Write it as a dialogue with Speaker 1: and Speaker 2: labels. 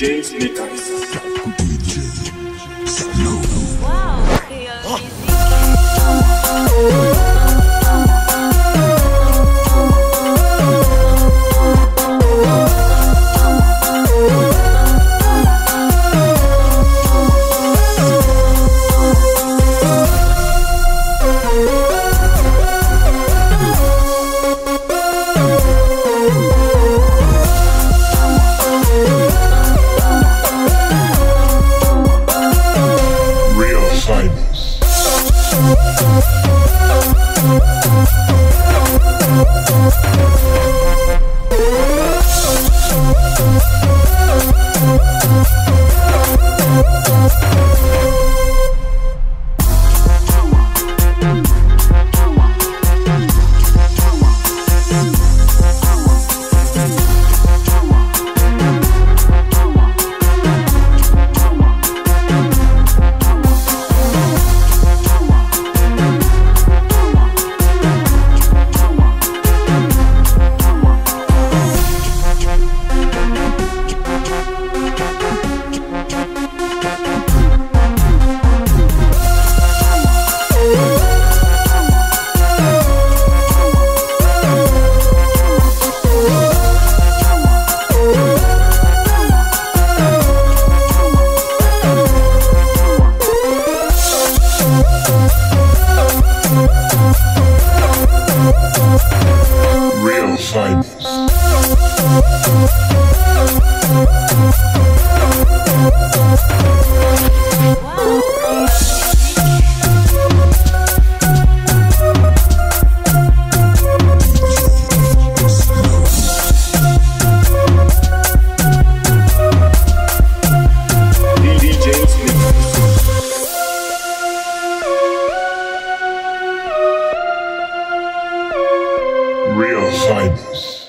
Speaker 1: James Lakers. Thank Real science. Timeless.